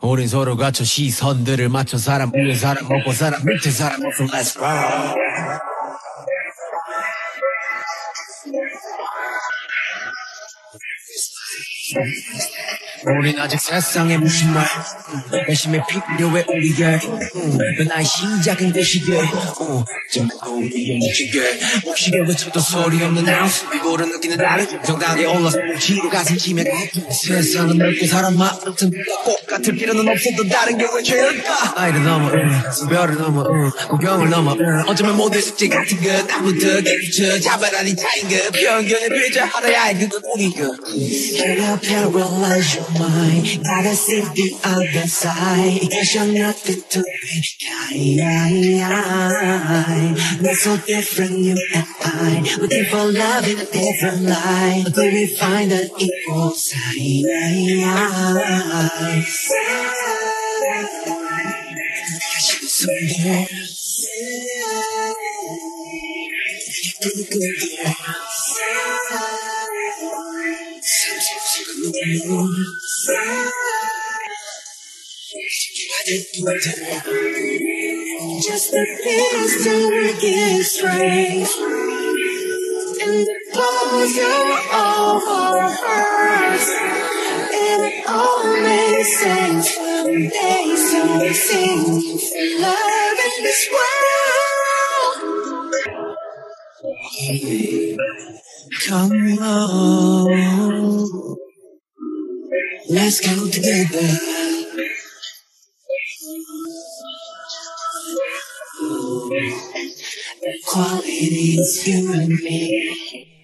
우린 서로 갖춰 시선들을 맞춰 사람 위에 사람 먹고 사람 밑에 사람 없어. Let's go 우린 아직 세상에 무슨 말? 열심히 필요해 우리게. 음, 나의 시작은 어, 좀 우리의 미치게 목시계 외쳐도 소리 없는 하우스 이거를 느끼는 나를 정당하게 올라서 지로 가슴 치며 세상은 넓고 사람 많은 꼭 같을 필요는 없어도 다른 게왜 죄일까? 나이를 넘어 응, 별을 넘어 응, 구경을 넘어 응, 어쩌면 모든 숙제 같은 것 나부터 깨우쳐 잡아라니 차인 것. 편견의 빌자 하나야 그건 우리 것 Can you paralyze your mind? Gotta see the other side. You're nothing to be kind. We're so different, you and I. Looking for love in a different light. Do we find an equal yeah. Just the things to make it strange. And the close of our hearts. And it all makes sense from days to we sing for love in this world. Come on. Let's go together. The quality is you and me.